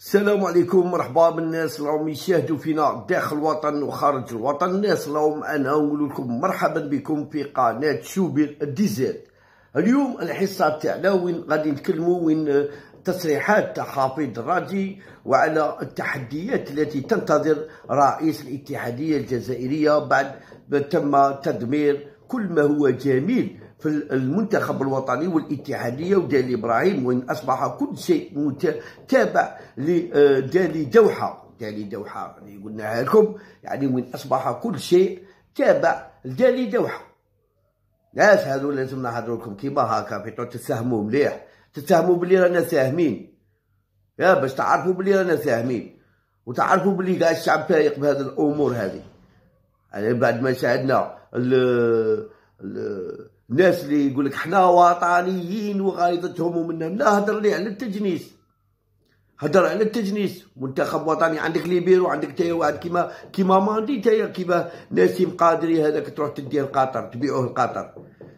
السلام عليكم مرحبا بالناس راهم يشاهدوا فينا داخل الوطن وخارج الوطن. الناس راهم أنا نقول لكم مرحبا بكم في قناة شوبير ديزيرت اليوم الحصة تاعنا وين غادي نتكلموا وين تصريحات تاع حفيظ الراجي وعلى التحديات التي تنتظر رئيس الاتحادية الجزائرية بعد تم تدمير كل ما هو جميل في المنتخب الوطني والاتحادية ودالي إبراهيم وين أصبح كل شيء تابع لدالي دوحة. دالي دوحة اللي قلناها لكم يعني وين أصبح كل شيء تابع لدالي دوحة. ناس هذو لازم نهضروا لكم. كيما هكا في تساهموا مليح. تساهموا بلي رانا ساهمين. يا باش تعرفوا بلي رانا ساهمين. وتعرفوا بلي كاع الشعب فايق بهذه الأمور هذه. يعني بعد ما شاهدنا ال ال الناس اللي يقول لك حنا وطنيين وغايضتهم ومنهم لا هدر لي على التجنيس. هدر على التجنيس. منتخب وطني عندك ليبيرو عندك تايا واحد كيما كيما ماندي تايا كيما نسيم قادري هذاك تروح تديه لقطر تبيعوه لقطر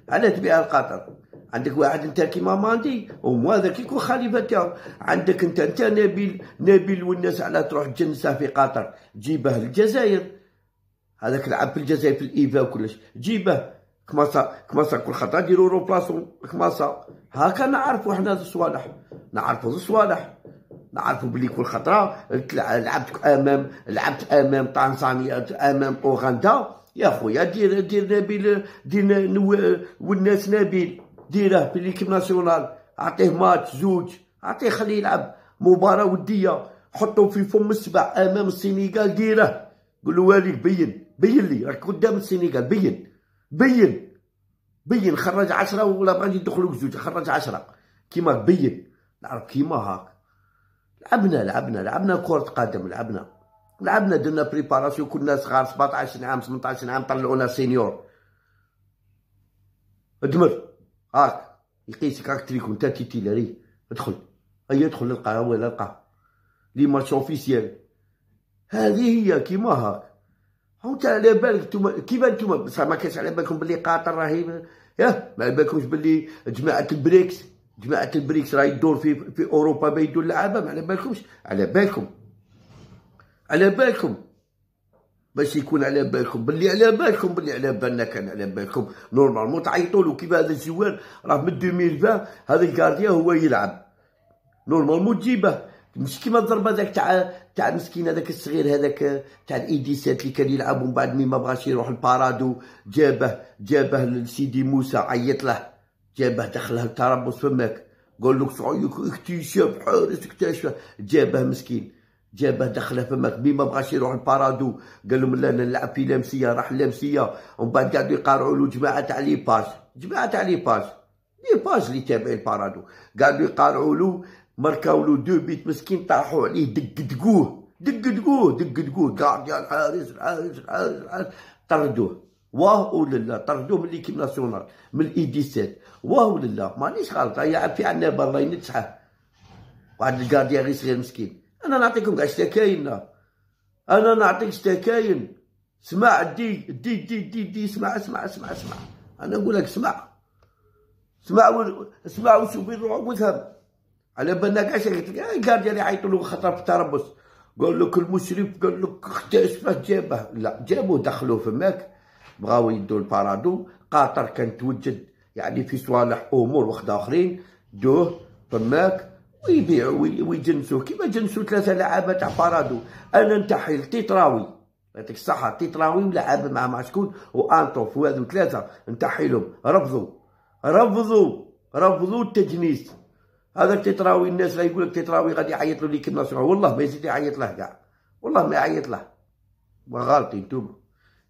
علاه تبيعه لقطر عندك واحد أنت كيما ماندي وما هذاك يكون خليفة تاعو. عندك انت أنت نبيل نبيل والناس على تروح تجنسه في قطر. جيبه للجزائر. هذاك لعب في الجزائر في الايفا وكلش. جيبه. كماسا كماسا كل خطره ديروا رو بلاصو كماسا هكا نعرفوا حنا الصوالح نعرفوا الصوالح نعرفوا بلي كل خطرة لعبت أمام لعبت أمام طنزانيا أمام أوغندا. يا خويا دير دير نبيل دير والناس نبيل. ديره في l'équipe nationale. أعطيه ماتش زوج. أعطيه خليه يلعب. مباراة ودية. حطوا في فم السبع أمام السنغال. ديره. قول له بين. بين لي. راك قدام السنغال. بين. بين بين خرج عشرة ولا بغا يدخلوا زوج خرج عشرة. كيما بين. نعرف كيما هاك. لعبنا لعبنا لعبنا كرة قدم لعبنا. لعبنا درنا préparation كنا صغار 17 عام 18 عام طلعونا séniors ادمر. هاك. يقيسك راك تريكو. انت titulaire ادخل. هيا ادخل للقهوة ولا القهوة. les matchs officiels هذه هي كيما هاك. انت على بالك نتوما كيما نتوما بصح ما كانش على بالكم بلي قطر راهي ياه ما على بالكمش بلي جماعة البريكس. جماعة البريكس راهي تدور في في أوروبا ما يدور اللعابه ما على بالكمش. على بالكم. على بالكم. باش يكون على بالكم. بلي على بالكم بلي على بالنا كان على بالكم. normalement تعيطوا له كيما هذا ال joueur راه من 2020 هذا ال gardien هو يلعب. نورمالمون تجيبه. مش كيما الضربة ذاك تاع تاع المسكين هذاك الصغير هذاك تاع الايديسات اللي كان يلعب ومن بعد مي ما بغاش يروح البارادو جابه جابه لسيدي موسى عيط له. جابه دخله التربص فماك. قال لك صعيك اكتشاف حارس اكتشف جابه مسكين. جابه دخله فماك مي ما بغاش يروح البارادو قال لهم لا أنا نلعب في لامسية راح لامسية. ومن بعد قعدوا يقارعوا له جماعة تاع لي باج جماعة تاع لي باج لي باج اللي تابعين البارادو قعدوا يقارعوا له ماركاو له دو بيت مسكين طاحوا عليه دق دقوه دق دقوه دق دقوه. كارديا الحارس الحارس الحارس الحارس. طردوه. واه لله طردوه من ليكيب ناسيونال من الاي دي سيت. واه لله مانيش غلط يلعب في عنابه الله ينتشحه واحد الكارديا غير صغير مسكين. أنا نعطيكم كاع شتكاين أنا نعطيك شتكاين سمع دي دي دي دي دي اسمع اسمع اسمع اسمع. أنا نقول لك اسمع. اسمع اسمع وشوف الرعب وافهم. على بالنا كاع قال ديالي عيطوا له خطر في التربص. قال لك المشرف قال لك اكتشفه جابه لا جابوه دخلوه فماك بغاو يدوا البارادو. قطر كانت توجد يعني في صوالح أمور وخدا آخرين. دوه فماك ويبيعوا ويجنسوه. كيما جنسوا ثلاثة لعابة تاع بارادو. أنا نتحي تيتراوي يعطيك الصحة تيتراوي ولعابة مع مع شكون؟ وأنطوف وهذو ثلاثة. نتحي لهم. رفضوا. رفضوا. رفضوا التجنيس. هذاك تيتراوي الناس لا يقول لك تيتراوي غادي يعيط له ليكيب ناسيونال والله ما يزيد يعيط له كاع. والله ما يعيط له. غالطين نتوما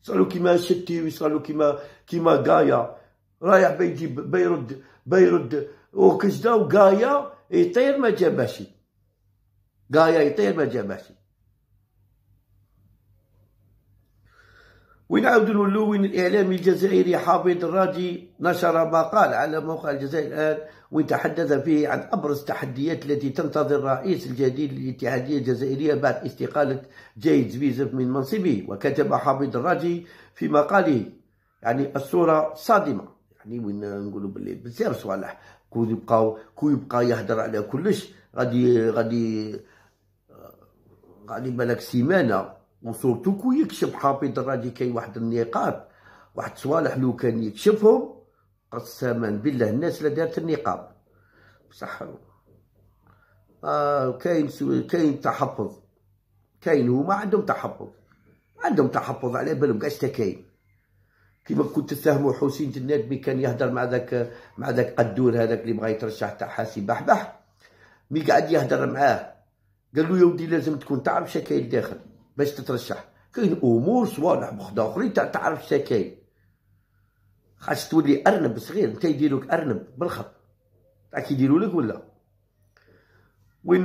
يسألوا كيما شتي ويسألوا كيما كيما غايا. رايح بيجيب بيرد بيرد وكجدا وغايا يطير ما جابهش غايا يطير ما جابهش ونعاود نقولوا وين الاعلامي الجزائري حافظ الراجي نشر مقال على موقع الجزائر الآن وين تحدث فيه عن أبرز التحديات التي تنتظر الرئيس الجديد للاتحاديه الجزائرية بعد استقالة جايد زبيزف من منصبه. وكتب حافظ الراجي في مقاله يعني الصورة صادمة. يعني وين نقولوا باللي بزاف صوالح. كون يبقاو كون يبقى يهدر على كلش غادي غادي لي بالك سيمانة. وصورتو كو يكشف حافظ الراجي كاين واحد النقاب واحد صوالح لو كان يكشفهم قسما بالله الناس لا دارت النقاب. بصح آه كاين كاين تحفظ. كاين هما عندهم تحفظ. عندهم تحفظ على بالهم كاع كاين. كيما كنت تفهموا حسين جناد مي كان يهدر مع ذاك مع ذاك قدور هذاك اللي بغا يترشح تاع حاسي بحبح مي قعد يهدر معاه. قال له يا ودي لازم تكون تعرف شكاين داخل. باش تترشح. كاين أمور صوالح بخدا آخرين تعرف شكاين خاص تولي أرنب صغير انت يديروك أرنب بالخط. تاع كيديروا لك ولا؟ وين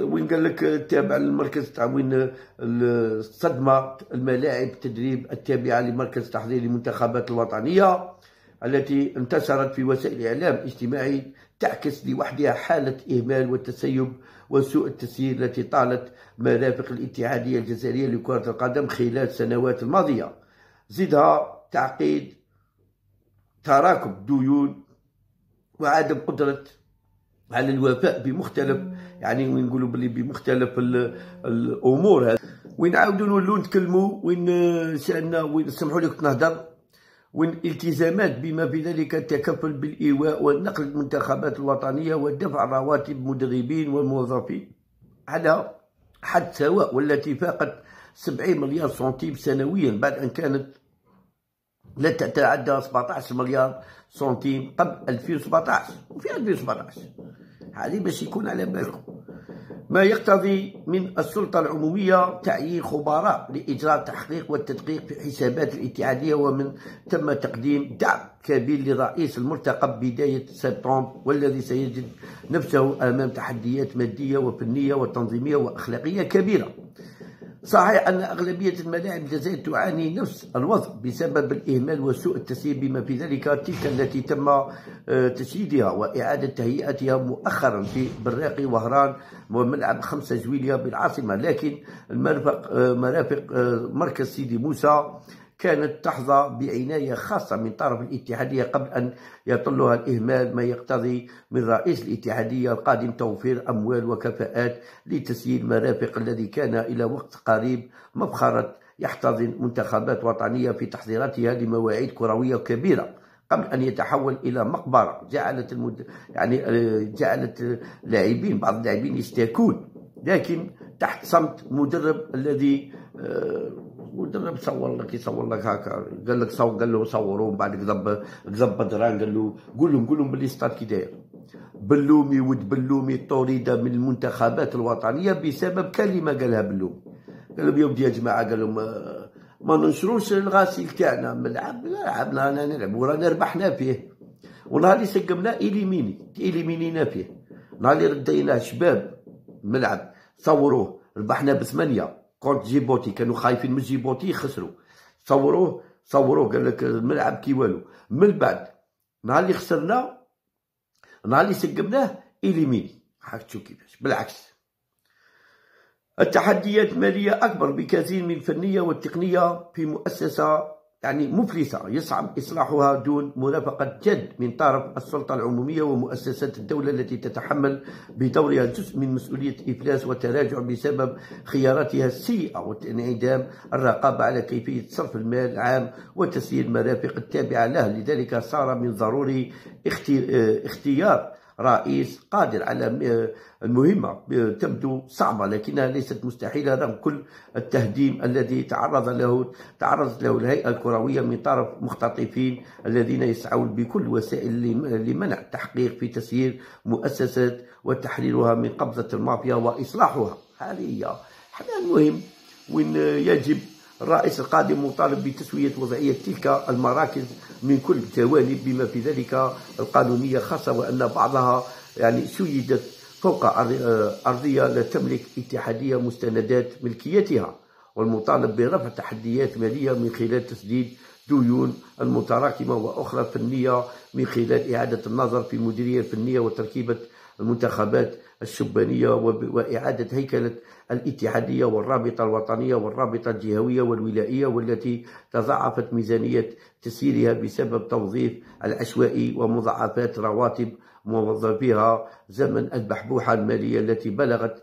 وين قال لك تابع للمركز تاع وين الصدمة الملاعب التدريب التابعة لمركز تحضير المنتخبات الوطنية التي انتشرت في وسائل الإعلام الاجتماعي تعكس لوحدها حالة إهمال والتسيب وسوء التسيير التي طالت مرافق الاتحادية الجزائرية لكرة القدم خلال السنوات الماضية. زدها تعقيد تراكم ديون وعدم قدرة على الوفاء بمختلف يعني وين نقولوا باللي بمختلف الأمور هذه. وين نعاودوا نولوا نتكلموا وين سألنا وين سمحوا لي كنت نهضر وين التزامات بما في ذلك التكفل بالإيواء ونقل المنتخبات الوطنية ودفع رواتب المدربين والموظفين على حد سواء والتي فاقت 70 مليار سنتيم سنويا بعد أن كانت لا تتعدى 17 مليار سنتيم قبل 2017 وفي 2017 هذه باش يكون على بالكم. ما يقتضي من السلطة العمومية تعيين خبراء لإجراء التحقيق والتدقيق في حسابات الاتحادية ومن ثم تقديم دعم كبير لرئيس المرتقب بداية سبتمبر والذي سيجد نفسه أمام تحديات مادية وفنية وتنظيمية وأخلاقية كبيرة. صحيح أن أغلبية الملاعب الجزائرية تعاني نفس الوضع بسبب الإهمال وسوء التسيير بما في ذلك تلك التي تم آه، تسييدها وإعادة تهيئتها مؤخرا في براقي وهران وملعب خمسة جويلية بالعاصمة. لكن المرافق آه، مرافق آه، مركز سيدي موسى كانت تحظى بعناية خاصة من طرف الاتحادية قبل أن يطلها الإهمال ما يقتضي من رئيس الاتحادية القادم توفير أموال وكفاءات لتسيير المرافق الذي كان إلى وقت قريب مفخرة يحتضن منتخبات وطنية في تحضيراتها لمواعيد كروية كبيرة قبل أن يتحول إلى مقبرة. جعلت المد... يعني آه، جعلت لاعبين بعض اللاعبين يشتكون لكن تحت صمت مدرب الذي مدرب صور لك يصور لك هكا. قال لك صور قال له صوروا من بعد كذب كذب بدران قال له قول لهم قول لهم باللي ستاد كي داير. بلومي ود بلومي طرد من المنتخبات الوطنية بسبب كلمة قالها بلومي قال لهم ودي يا جماعة قال لهم ما ننشروش الغاسيل تاعنا ملعب لعبنا أنا نلعب ورانا ربحنا فيه. ونهار اللي سقمنا إليميني إليمينينا فيه. نهار اللي رديناه شباب ملعب صوروه ربحنا بثمانية. contre جيبوتي كانوا خايفين من جيبوتي خسروا صوروه صوروه قال لك الملعب كي والو. من بعد نهار اللي خسرنا نهار اللي سقمناه éliminé هاك تشوف كيفاش. بالعكس. التحديات المالية أكبر بكثير من الفنية والتقنية في مؤسسة يعني مفلسة يصعب إصلاحها دون مرافقة جد من طرف السلطة العمومية ومؤسسات الدولة التي تتحمل بدورها جزء من مسؤولية إفلاس وتراجع بسبب خياراتها السيئة وانعدام الرقابة على كيفية صرف المال العام وتسيير المرافق التابعة له لذلك صار من ضروري اختيار رئيس قادر على المهمة تبدو صعبة لكنها ليست مستحيلة. رغم كل التهديم الذي تعرض له تعرضت له الهيئة الكروية من طرف مختطفين الذين يسعون بكل وسائل لمنع التحقيق في تسيير مؤسسات وتحريرها من قبضة المافيا وإصلاحها. هذه هي. المهم وين يجب الرئيس القادم مطالب بتسوية وضعية تلك المراكز من كل الجوانب بما في ذلك القانونية خاصة وأن بعضها يعني سيدت فوق أرضية لا تملك اتحادية مستندات ملكيتها. والمطالب برفع تحديات مالية من خلال تسديد ديون المتراكمة وأخرى فنية من خلال إعادة النظر في المديرية الفنية وتركيبة المنتخبات الشبانية وإعادة هيكلة الاتحادية والرابطة الوطنية والرابطة الجهوية والولائية والتي تضاعفت ميزانية تسييرها بسبب توظيف العشوائي ومضاعفات رواتب موظفيها زمن البحبوحة المالية التي بلغت